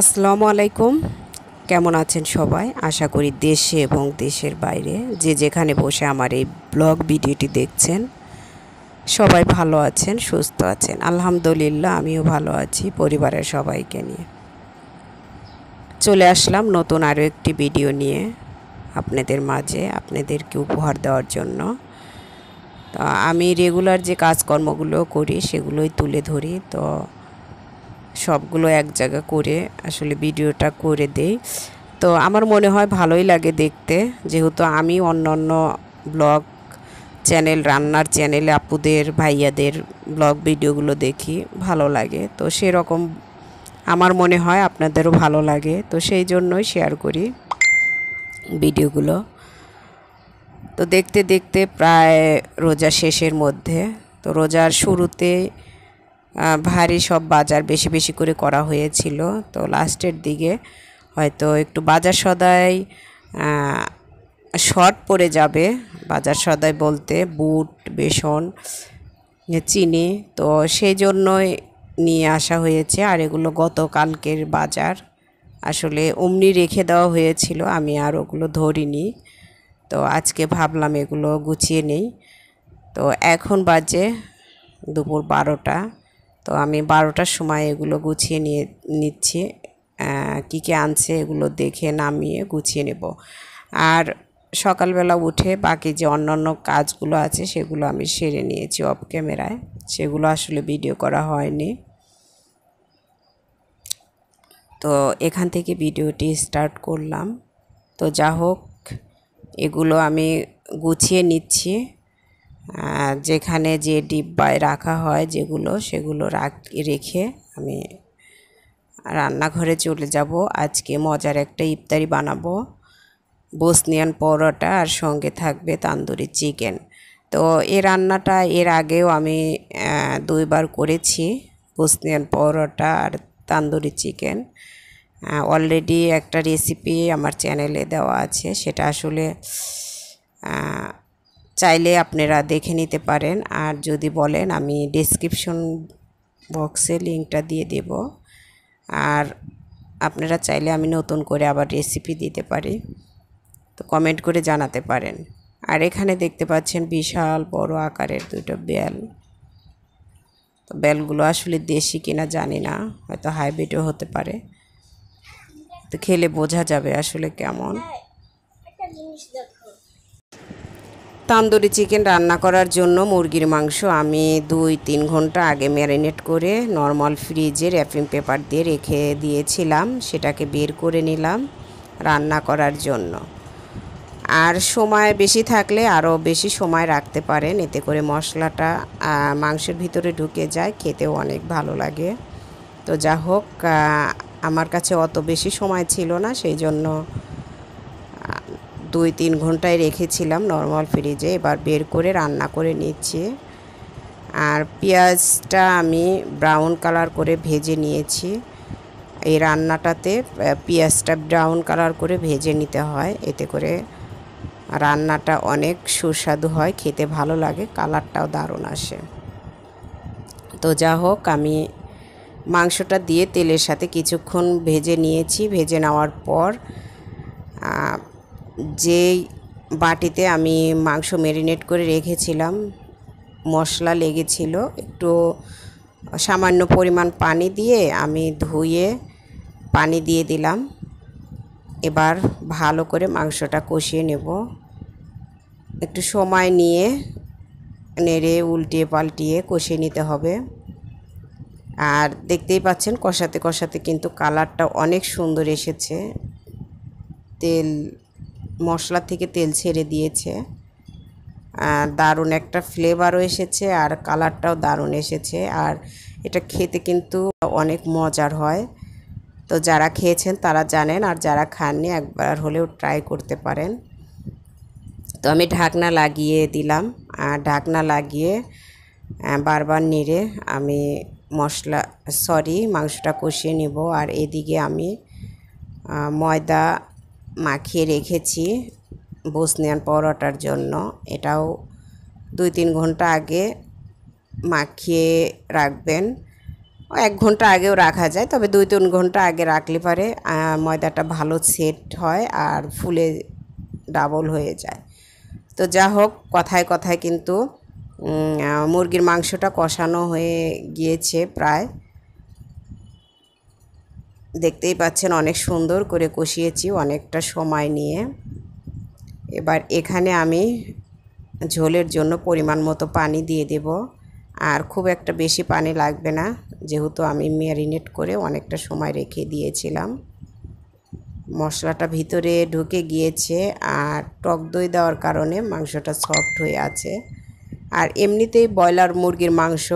আসসালামু আলাইকুম। কেমন আছেন সবাই? আশা করি দেশে এবং দেশের বাইরে যে যেখানে বসে আমার এই ব্লগ ভিডিওটি দেখছেন, সবাই ভালো আছেন, সুস্থ আছেন। আলহামদুলিল্লাহ, আমিও ভালো আছি পরিবারের সবাইকে নিয়ে। চলে আসলাম নতুন আরও একটি ভিডিও নিয়ে আপনাদের মাঝে, আপনাদেরকে উপহার দেওয়ার জন্য। তো আমি রেগুলার যে কাজকর্মগুলো করি, সেগুলোই তুলে ধরি। তো সবগুলো এক জায়গা করে আসলে ভিডিওটা করে দেই। তো আমার মনে হয় ভালোই লাগে দেখতে। যেহেতু আমি অন্য অন্য ব্লগ চ্যানেল, রান্নার চ্যানেলে আপুদের, ভাইয়াদের ব্লগ ভিডিওগুলো দেখি, ভালো লাগে। তো সেরকম আমার মনে হয় আপনাদেরও ভালো লাগে। তো সেই জন্যই শেয়ার করি ভিডিওগুলো। তো দেখতে দেখতে প্রায় রোজা শেষের মধ্যে। তো রোজার শুরুতে ভারী সব বাজার বেশি বেশি করে করা হয়েছিল। তো লাস্টের দিকে হয়তো একটু বাজার সদাই শর্ট পড়ে যাবে। বাজার সদাই বলতে বুট, বেসন চিনি। তো সেই জন্যই নিয়ে আসা হয়েছে। আর এগুলো গতকালকের বাজার। আসলে অমনি রেখে দেওয়া হয়েছিল। আমি আর ওগুলো ধরিনি। তো আজকে ভাবলাম এগুলো গুছিয়ে নেই। তো এখন বাজে দুপুর বারোটা। তো আমি বারোটার সময় এগুলো গুছিয়ে নিয়ে, নিচ্ছি কী কী আনছে এগুলো দেখে নামিয়ে গুছিয়ে নেব। আর সকালবেলা উঠে বাকি যে অন্যান্য কাজগুলো আছে সেগুলো আমি সেরে নিয়েছি অফ ক্যামেরায়। সেগুলো আসলে ভিডিও করা হয়নি। তো এখান থেকে ভিডিওটি স্টার্ট করলাম। তো যা হোক, এগুলো আমি গুছিয়ে নিচ্ছি। যেখানে যে ডিব্বায় রাখা হয় যেগুলো, সেগুলো রাখ, রেখে আমি রান্নাঘরে চলে যাব। আজকে মজার একটা ইফতারি বানাবো। বসনিয়ান পরোটা আর সঙ্গে থাকবে তান্দুরি চিকেন। তো এই রান্নাটা এর আগেও আমি দুইবার করেছি, বসনিয়ান পরোটা আর তান্দুরি চিকেন। অলরেডি একটা রেসিপি আমার চ্যানেলে দেওয়া আছে। সেটা আসলে চাইলে আপনারা দেখে নিতে পারেন। আর যদি বলেন, আমি ডেসক্রিপশন বক্সে লিঙ্কটা দিয়ে দেব। আর আপনারা চাইলে আমি নতুন করে আবার রেসিপি দিতে পারি। তো কমেন্ট করে জানাতে পারেন। আর এখানে দেখতে পাচ্ছেন বিশাল বড় আকারের দুটো বেল তো বেলগুলো আসলে দেশি কিনা জানি না, হয়তো হাইব্রিডও হতে পারে। তো খেলে বোঝা যাবে আসলে কেমন। তান্দুরি চিকেন রান্না করার জন্য মুরগির মাংস আমি দুই, তিন ঘণ্টা আগে ম্যারিনেট করে নর্মাল ফ্রিজে র্যাপিং পেপার দিয়ে রেখে দিয়েছিলাম, সেটাকে বের করে নিলাম রান্না করার জন্য। আর সময় বেশি থাকলে আরও বেশি সময় রাখতে পারেন, এতে করে মশলাটা মাংসের ভিতরে ঢুকে যায়, খেতেও অনেক ভালো লাগে। তো যা হোক আমার কাছে অত বেশি সময় ছিল না, সেই জন্য দুই তিন ঘন্টায় রেখেছিলাম নর্মাল ফ্রিজে এবার বের করে রান্না করে নিচ্ছি। আর পেঁয়াজটা আমি ব্রাউন কালার করে ভেজে নিয়েছি। এই রান্নাটাতে পেঁয়াজটা ব্রাউন কালার করে ভেজে নিতে হয়। এতে করে রান্নাটা অনেক সুস্বাদু হয়, খেতে ভালো লাগে কালারটাও দারুণ আসে। তো যা হোক, আমি মাংসটা দিয়ে তেলের সাথে কিছুক্ষণ ভেজে নিয়েছি। ভেজে নেওয়ার পর যেই বাটিতে আমি মাংস ম্যারিনেট করে রেখেছিলাম, মশলা লেগেছিল, একটু সামান্য পরিমাণ পানি দিয়ে আমি ধুয়ে পানি দিয়ে দিলাম। এবার ভালো করে মাংসটা কষিয়ে নেব। একটু সময় নিয়ে নেড়ে উল্টিয়ে পাল্টিয়ে কষিয়ে নিতে হবে। আর দেখতেই পাচ্ছেন কষাতে কষাতে কিন্তু কালারটা অনেক সুন্দর এসেছে। তেল মশলা থেকে তেল ছেড়ে দিয়েছে। দারুণ একটা ফ্লেভারও এসেছে আর কালারটাও দারুণ এসেছে। আর এটা খেতে কিন্তু অনেক মজার হয়। তো যারা খেয়েছেন তারা জানেন আর যারা খাননি একবার হলেও ট্রাই করতে পারেন। তো আমি ঢাকনা লাগিয়ে দিলাম। আর ঢাকনা লাগিয়ে বারবার নেড়ে আমি মশলা সরি মাংসটা কষিয়ে নেব। আর এদিকে আমি ময়দা মাখিয়ে রেখেছি বসনিয়ান পরোটার জন্য। এটাও দুই তিন ঘণ্টা আগে মাখিয়ে রাখবেন। এক ঘণ্টা আগেও রাখা যায়, তবে দুই তিন ঘণ্টা আগে রাখলে পারে ময়দাটা ভালো সেট হয় আর ফুলে ডাবল হয়ে যায়। তো যা হোক, কথায় কথায় কিন্তু মুরগির মাংসটা কষানো হয়ে গিয়েছে প্রায়। দেখতেই পাচ্ছেন অনেক সুন্দর করে কষিয়েছি অনেকটা সময় নিয়ে। এবার এখানে আমি ঝোলের জন্য পরিমাণ মতো পানি দিয়ে দেব। আর খুব একটা বেশি পানি লাগবে না, যেহেতু আমি ম্যারিনেট করে অনেকটা সময় রেখে দিয়েছিলাম। মশলাটা ভিতরে ঢুকে গিয়েছে আর টক দই দেওয়ার কারণে মাংসটা সফট হয়ে আছে। আর এমনিতেই ব্রয়লার মুরগির মাংস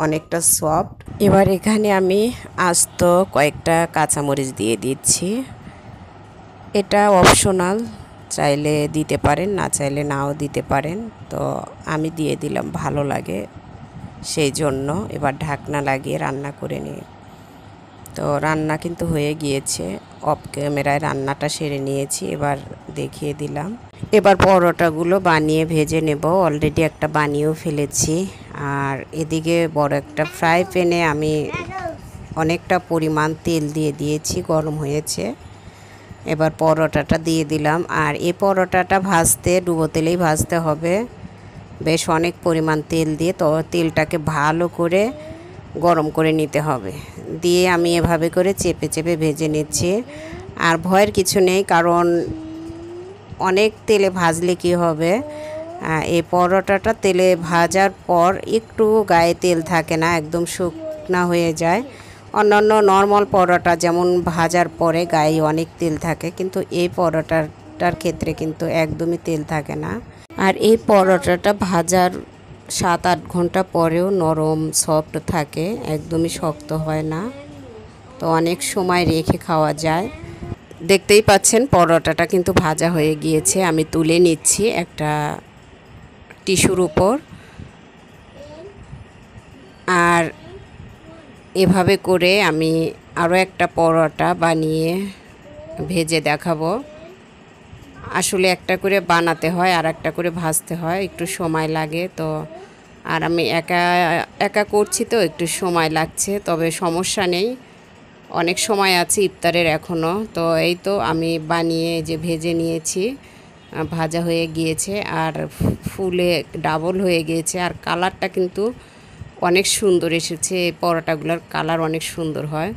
অনেকটা সফট এবার এখানে আমি আস্ত কয়েকটা কাঁচামরিচ দিয়ে দিচ্ছি। এটা অপশনাল চাইলে দিতে পারেন, না চাইলে নাও দিতে পারেন। তো আমি দিয়ে দিলাম, ভালো লাগে সেই জন্য। এবার ঢাকনা লাগিয়ে রান্না করে নিই। তো রান্না কিন্তু হয়ে গিয়েছে। অফ ক্যামেরায় রান্নাটা সেরে নিয়েছি, এবার দেখিয়ে দিলাম। এবার পরোটাগুলো বানিয়ে ভেজে নেব। অলরেডি একটা বানিয়েও ফেলেছি। আর এদিকে বড় একটা ফ্রাই প্যানে আমি অনেকটা পরিমাণ তেল দিয়ে দিয়েছি, গরম হয়েছে। এবার পরোটাটা দিয়ে দিলাম। আর এই পরোটাটা ভাজতে, ডুবো তেলেই ভাজতে হবে। বেশ অনেক পরিমাণ তেল দিয়ে তো তেলটাকে ভালো করে গরম করে নিতে হবে। দিয়ে আমি এভাবে করে চেপে চেপে ভেজে নিচ্ছি। আর ভয়ের কিছু নেই, কারণ অনেক তেলে ভাজলে কি হবে? এই পরোটাটা তেলে ভাজার পর একটু গায়ে তেল থাকে না, একদম শুকনা হয়ে যায়। অন্যান্য নর্মাল পরোটা যেমন ভাজার পরে গায়ে অনেক তেল থাকে, কিন্তু এই পরোটাটার ক্ষেত্রে কিন্তু একদমই তেল থাকে না। আর এই পরোটাটা ভাজার সাত আট ঘণ্টা পরেও নরম, সফট থাকে, একদমই শক্ত হয় না। তো অনেক সময় রেখে খাওয়া যায়। দেখতেই পাচ্ছেন পরোটাটা কিন্তু ভাজা হয়ে গিয়েছে, আমি তুলে নিচ্ছি একটা টিস্যুর উপর। আর এভাবে করে আমি আরও একটা পরোটা বানিয়ে ভেজে দেখাবো। আসলে একটা করে বানাতে হয়, আর একটা করে ভাজতে হয়, একটু সময় লাগে তো। আর আমি একা একা করছি তো, একটু সময় লাগছে, তবে সমস্যা নেই। অনেক সময় আছে ইফতারের এখনও তো এই তো আমি বানিয়ে যে ভেজে নিয়েছি। ভাজা হয়ে গিয়েছে আর ফুলে ডাবল হয়ে গিয়েছে। আর কালারটা কিন্তু অনেক সুন্দর এসেছে পরোটাগুলোর কালার অনেক সুন্দর হয়।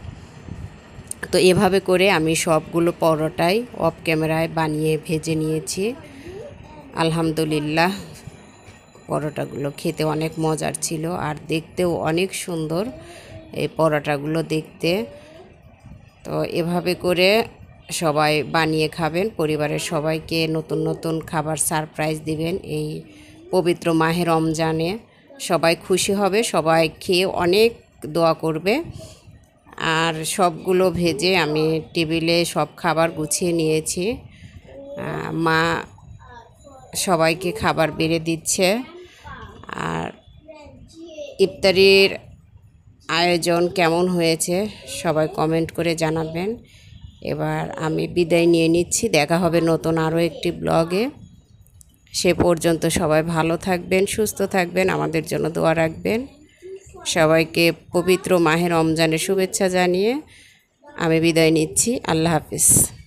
তো এভাবে করে আমি সবগুলো পরোটাই অফ ক্যামেরায় বানিয়ে ভেজে নিয়েছি। আলহামদুলিল্লাহ, পরোটাগুলো খেতে অনেক মজার ছিল আর দেখতেও অনেক সুন্দর এই পরোটাগুলো দেখতে। তো এভাবে করে সবাই বানিয়ে খাবেন, পরিবারের সবাইকে নতুন নতুন খাবার সারপ্রাইজ দিবেন এই পবিত্র মাহে রমজানে। সবাই খুশি হবে, সবাই খেয়ে অনেক দোয়া করবে। আর সবগুলো ভেজে আমি টেবিলে সব খাবার গুছিয়ে নিয়েছি। মা সবাইকে খাবার বেড়ে দিচ্ছে। আর ইফতারির আয়োজন কেমন হয়েছে সবাই কমেন্ট করে জানাবেন। এবার আমি বিদায় নিয়ে নিচ্ছি। দেখা হবে নতুন আরও একটি ব্লগে সে পর্যন্ত সবাই ভালো থাকবেন, সুস্থ থাকবেন, আমাদের জন্য দোয়া রাখবেন। সবাইকে পবিত্র মাহের রমজানের শুভেচ্ছা জানিয়ে আমি বিদায় নিচ্ছি। আল্লাহ হাফিজ।